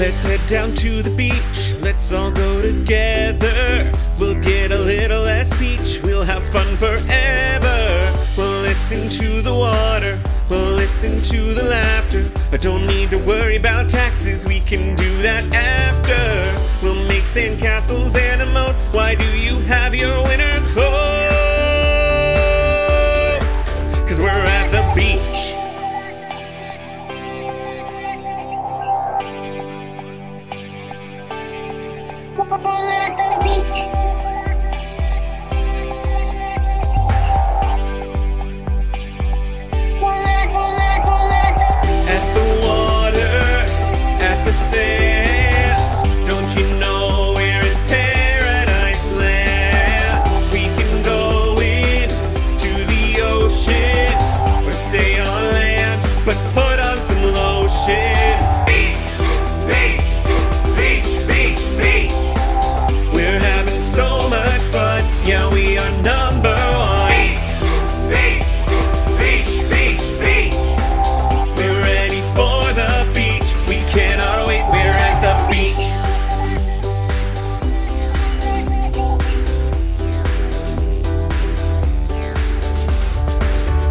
Let's head down to the beach. Let's all go together. We'll get a little less beach. We'll have fun forever. We'll listen to the water. We'll listen to the laughter. I don't need to worry about taxes. We can do that after. We'll make sandcastles and a moat. Why do you have your winter coat? At number one. Beach, beach, beach, beach, beach. We're ready for the beach. We cannot wait. We're at the beach.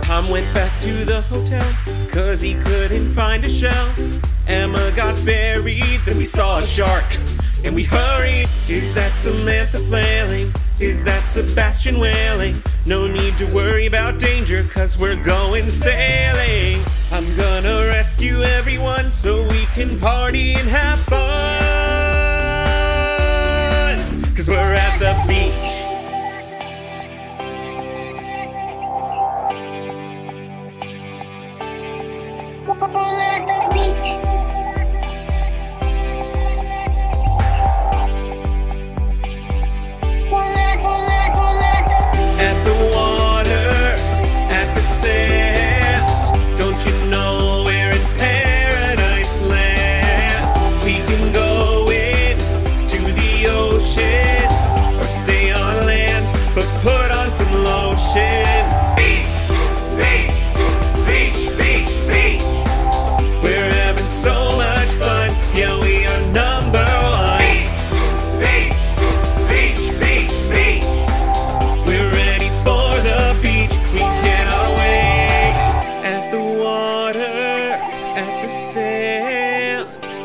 Tom went back to the hotel cause he couldn't find a shell. Emma got buried, then we saw a shark and we hurried. Is that Samantha flailing? Is that Sebastian wailing? No need to worry about danger cause we're going sailing. I'm gonna rescue everyone so we can party and have fun.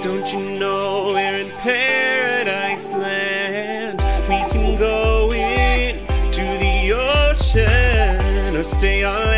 Don't you know we're in paradise land? We can go in to the ocean or stay on